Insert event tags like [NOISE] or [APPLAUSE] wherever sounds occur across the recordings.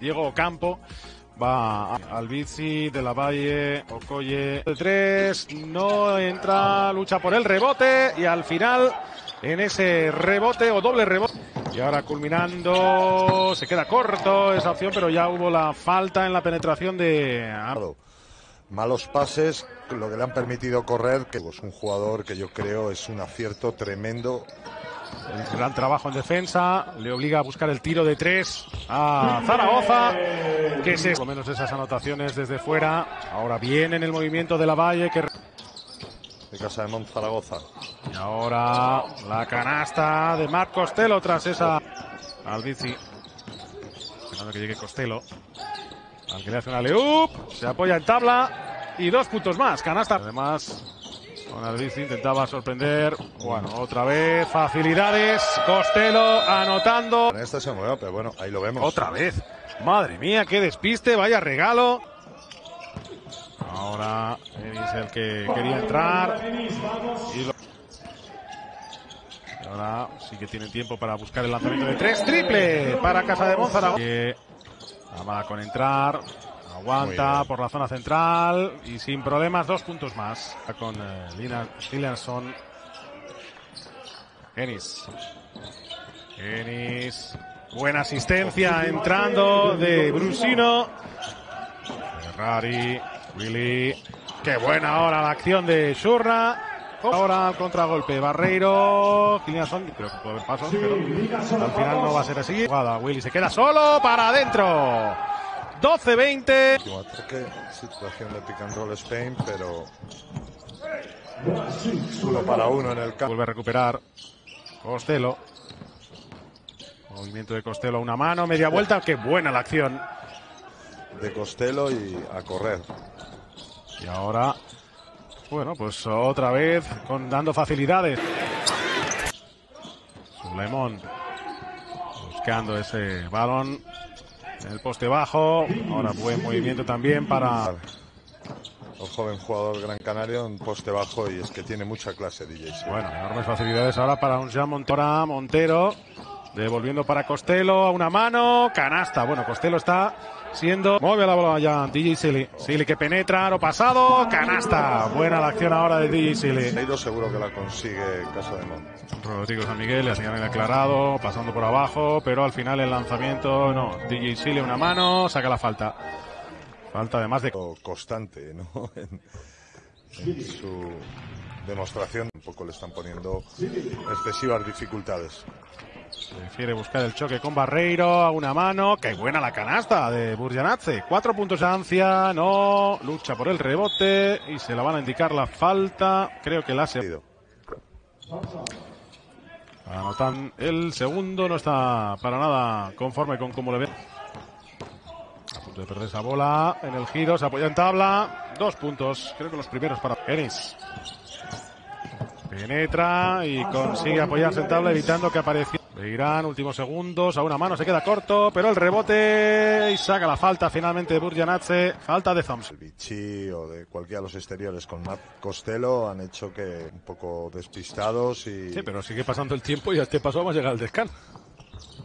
Diego Campo va al bici de la Valle, Okoye de tres, no entra, lucha por el rebote y al final en ese rebote o doble rebote. Y ahora culminando, se queda corto esa opción, pero ya hubo la falta en la penetración de malos pases, lo que le han permitido correr, que es un jugador que yo creo es un acierto tremendo. Un gran trabajo en defensa, le obliga a buscar el tiro de tres a Zaragoza, que se... Por lo menos esas anotaciones desde fuera. Ahora viene en el movimiento de la Valle, que... De Casa de Mont Zaragoza. Y ahora la canasta de Marc Costello tras esa... Al bici. Esperando que llegue Costello. Al que le hace una leup, se apoya en tabla y dos puntos más. Canasta. Además, con intentaba sorprender. Bueno, otra vez facilidades. Costello anotando. En esta se mueve, pero bueno, ahí lo vemos. Otra vez. Madre mía, qué despiste, vaya regalo. Ahora es el que quería entrar. Y, ahora sí que tienen tiempo para buscar el lanzamiento de tres. Triple para Casa de Monzaragoza. Va con entrar. Aguanta por la zona central y sin problemas dos puntos más. Con eh, Lina Lilianson. Ennis. Ennis. Buena asistencia entrando de Brusino. Ferrari. Willy. Qué buena ahora la acción de Shurra. Ahora contragolpe. Barreiro. Lilianson. Creo que puede haber paso, pero al final no va a ser así. Willy se queda solo para adentro. 12-20. Ataque, situación de pick and roll Spain, pero uno para uno en el campo. Vuelve a recuperar Costello. Movimiento de Costello a una mano, media vuelta. Qué buena la acción. De Costello y a correr. Y ahora, bueno, pues otra vez con, dando facilidades. Sulemón buscando ese balón en el poste bajo. Ahora buen movimiento también para el joven jugador gran canario en poste bajo y es que tiene mucha clase DJ. Bueno, enormes facilidades ahora para un Jean Montero. Montero devolviendo para Costello a una mano, canasta. Bueno, Costello está siendo. Mueve la bola ya DJ Silly. Silly que penetra, lo pasado, canasta. Buena la acción ahora de DJ Silly. seguro que la consigue Casa de Monte. Rodrigo San Miguel le señalan aclarado, pasando por abajo, pero al final el lanzamiento no. DJ Silly una mano, saca la falta. Falta además de. Constante, ¿no? [LAUGHS] en su demostración un poco le están poniendo excesivas dificultades. Prefiere buscar el choque con Barreiro a una mano. Qué buena la canasta de Burjanatze. Cuatro puntos de ansia. No. Lucha por el rebote. Y se la van a indicar la falta. Creo que la ha seguido. Anotan el segundo. No está para nada conforme con cómo le ve. A punto de perder esa bola. En el giro se apoya en tabla. Dos puntos. Creo que los primeros para Enis. Penetra y consigue apoyarse en tabla evitando que aparezca. Irán, últimos segundos, a una mano se queda corto, pero el rebote y saca la falta finalmente de Burjanatze, falta de Thompson. El Vichy o de cualquiera de los exteriores con Matt Costello han hecho que un poco despistados y... Sí, pero sigue pasando el tiempo y a este paso vamos a llegar al descanso.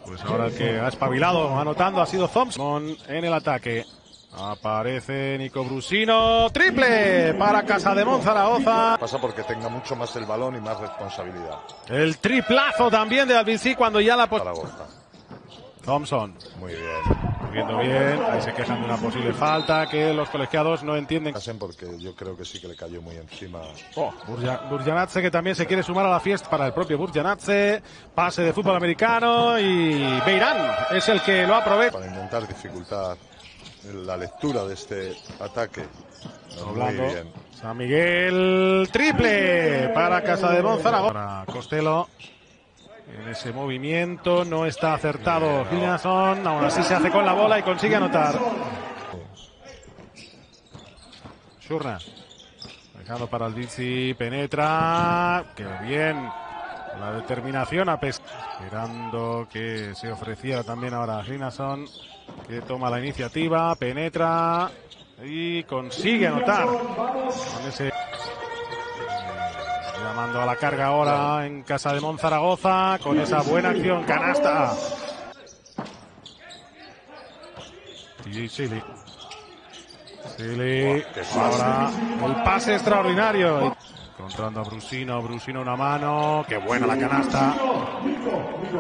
Pues ahora el que ha espabilado anotando ha sido Thompson en el ataque. Aparece Nico Brusino. Triple para Casa de Monzaragoza. Pasa porque tenga mucho más el balón y más responsabilidad. El triplazo también de Albici cuando ya la... Zaragoza. Thompson. Muy bien. Viendo bien. Ahí se quejan de una posible falta que los colegiados no entienden. Porque yo creo que sí que le cayó muy encima. Oh, Burjanatze que también se quiere sumar a la fiesta para el propio Burjanatze. Pase de fútbol americano y Beirán es el que lo aprovecha. Para intentar dificultar la lectura de este ataque. Muy bien. San Miguel, triple para Casa de Monzaragoza. Para Costello. En ese movimiento no está acertado Gillianson. Aún así se hace con la bola y consigue anotar. Shurna. Dejando para DC. Penetra. Qué bien. La determinación a pesar. Esperando que se ofreciera también ahora Gillianson que toma la iniciativa, penetra y consigue anotar llamando a la carga ahora en casa de Monzaragoza con esa buena acción canasta. Buah, qué pase. Ahora el pase extraordinario. Encontrando a Brusino. Brusino una mano. Qué buena la canasta.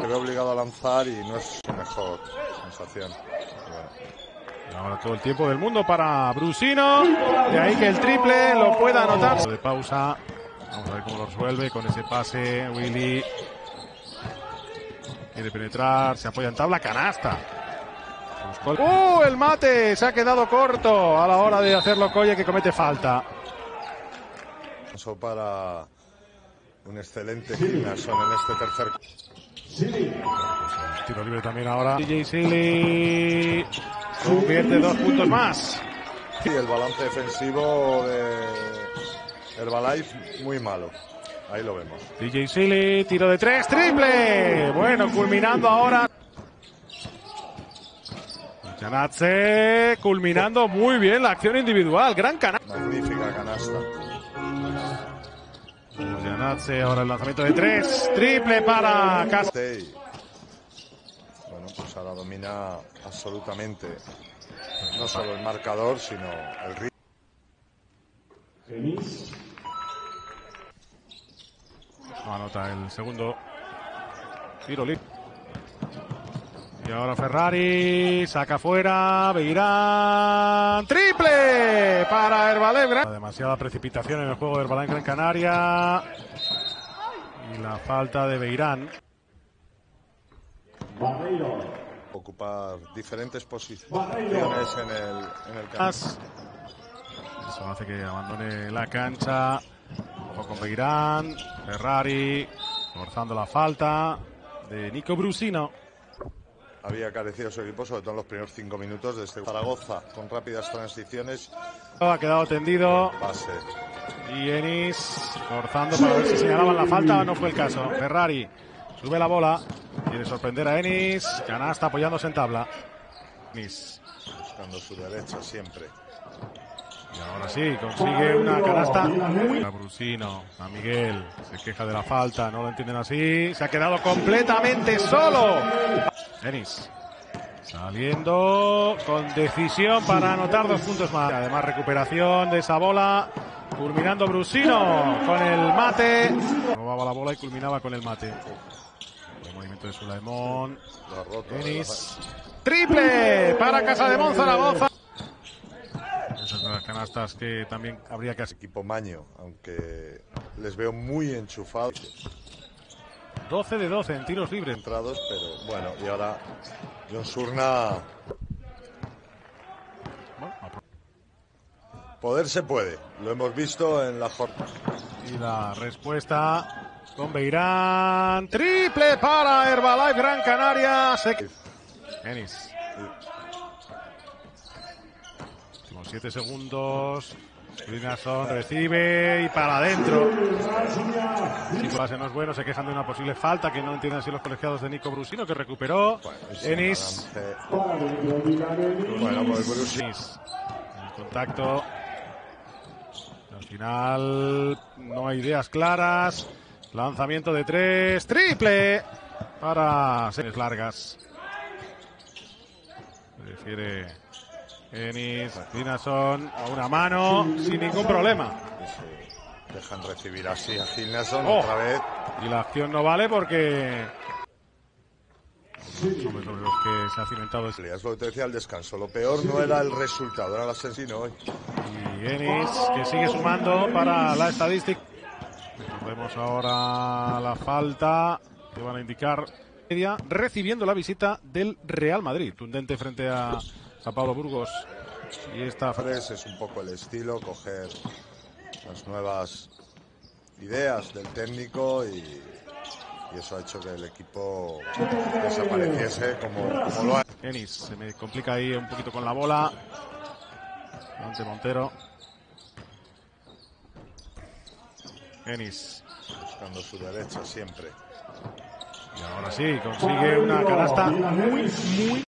Se ve obligado a lanzar y no es su mejor sensación. Bueno, Y ahora todo el tiempo del mundo para Brusino. De ahí que el triple lo pueda anotar. De pausa. Vamos a ver cómo lo resuelve con ese pase. Willy. Quiere penetrar. Se apoya en tabla. Canasta. El- ¡Uh! El mate se ha quedado corto a la hora de hacerlo Coye que comete falta. Eso para un excelente Gilnason en este tercer Tiro libre también ahora. DJ Silly. Convierte dos puntos más. Y el balance defensivo de Herbalife muy malo. Ahí lo vemos. DJ Silly, tiro de tres, triple. Bueno, culminando ahora. Janatze, culminando muy bien la acción individual. Gran canal. Magnífica canasta. Janatze, ahora el lanzamiento de tres, triple para Cas. Y, bueno, pues ahora domina absolutamente no solo el marcador, sino el ritmo. No anota el segundo tiro libre. Y ahora Ferrari saca fuera, Beirán, triple para Herbalife. Gran- Demasiada precipitación en el juego de Herbalife Gran Canaria. Y la falta de Beirán. Ocupar diferentes posiciones en el, en el campo. Eso hace que abandone la cancha. Ojo con Beirán, Ferrari, forzando la falta de Nico Brusino. Había carecido su equipo, sobre todo en los primeros cinco minutos de este Zaragoza, con rápidas transiciones, Ha quedado tendido. pase. Y Enis forzando para ver si señalaban la falta. No fue el caso. Ferrari sube la bola. Quiere sorprender a Enis. Canasta apoyándose en tabla. Enis. buscando su derecha siempre. Y ahora sí, consigue una canasta. A Brusino, a Miguel. Se queja de la falta. No lo entienden así. Se ha quedado completamente solo. Enis. Saliendo con decisión para anotar dos puntos más. Además, recuperación de esa bola. Culminando Brusino con el mate. Robaba la bola y culminaba con el mate. El movimiento de Sulaimón. Denis. Triple para Casa de Zaragoza. Esas son las canastas que también habría que hacer. Equipo Maño, aunque les veo muy enchufados, 12 de 12 en tiros libres. entrados, pero bueno, y ahora John Surna, poder se puede, lo hemos visto en la jornada. Y la respuesta con Beirán. Triple para Herbalife Gran Canaria. Se... Últimos 7 segundos. Linason recibe y para adentro. Su base no es bueno, se quejan de una posible falta que no entienden así los colegiados de Nico Brusino, que recuperó. Bueno, Enis. Bueno, pues. El contacto. Al final no hay ideas claras. Lanzamiento de tres. Triple para series largas. Prefiere Enis. Linason a una mano sin ningún problema. dejan recibir así a Gilnason Oh. otra vez. Y la acción no vale porque sobre, los que se ha cimentado Es lo que te decía el descanso. Lo peor no era el resultado, era la sensación hoy. Y Enis que sigue sumando para la estadística. Vemos ahora la falta que van a indicar media, recibiendo la visita del Real Madrid. Tundente frente a San Pablo Burgos. Y esta Fres es un poco el estilo, coger las nuevas ideas del técnico y, y eso ha hecho que el equipo desapareciese como, como lo ha Enis se me complica ahí un poquito con la bola. Ante Montero. Enis. buscando su derecha siempre. Y ahora sí, consigue una canasta muy, muy